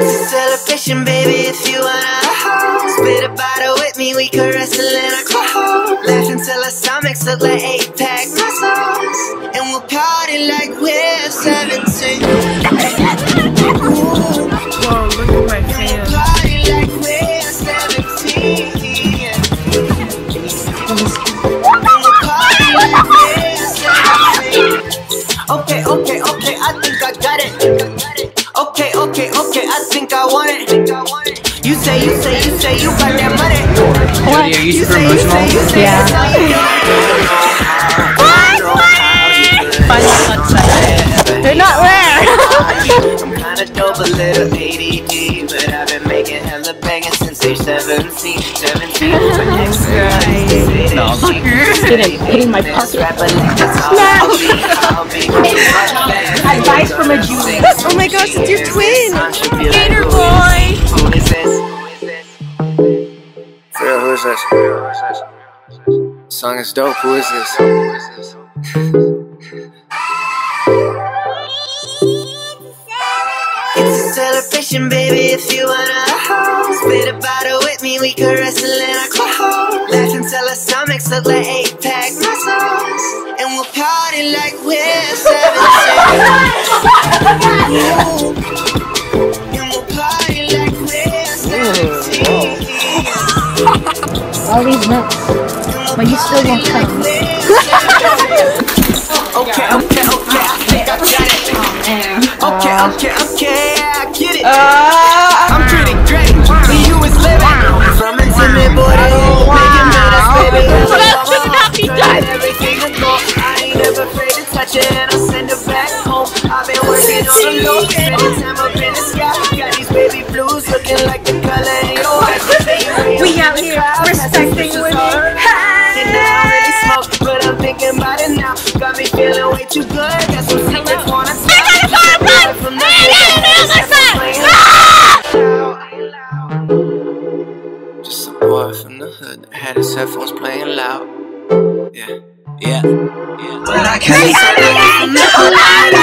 celebration, baby, if you wanna Spit a bottle with me, we can wrestle in a cold Laugh until our stomachs look like eight-pack muscles. And we'll party like we're 17 You say, you say, you say you got that money What? Are you super say, you say, you say Yeah. all They're not rare. I'm kinda dope, a little ADD But I've been making hella banging since age 17 17 No. Didn't pay my pocket. Advice from a Jew. Oh my gosh, it's your twin. Gator is this? This? Song is dope. Who is this? It's a celebration, baby, if you wanna Spit a bottle with me, we can wrestle in a cold Laugh until our stomachs look like eight-pack muscles And we'll party like we're 17 And we'll party All these nuts. But you still won't cut. Okay, okay, okay, I think I got it. Oh, okay, okay, okay, I get it. Uh, I'm pretty great, but you was living. From intimate boy to making minutes, baby. That should not be done. Everything to go, I ain't never afraid to touch it And I'll send it back home. I've been working on the low Every time up in the sky Got these baby blues looking like boy from the hood had his headphones playing loud. Yeah, yeah, yeah. But I can't we, we were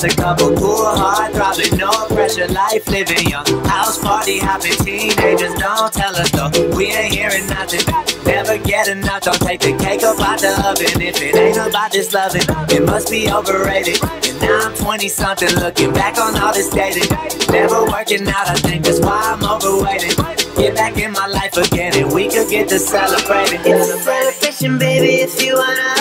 just a couple cool, hard throbbing, no pressure life living young. House party hopping teenagers, don't tell us though. We ain't hearing nothing. Never get enough, don't take the cake up out the oven. If it ain't about this loving, it must be overrated. And now I'm 20 something, looking back on all this dating. Never working out, I think that's why I'm overweighted. Get back in my life again and we could get to celebrating. It's a celebration, baby, if you wanna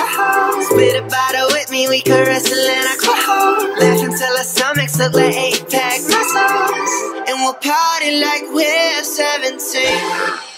look like eight-pack muscles And we'll party like we're 17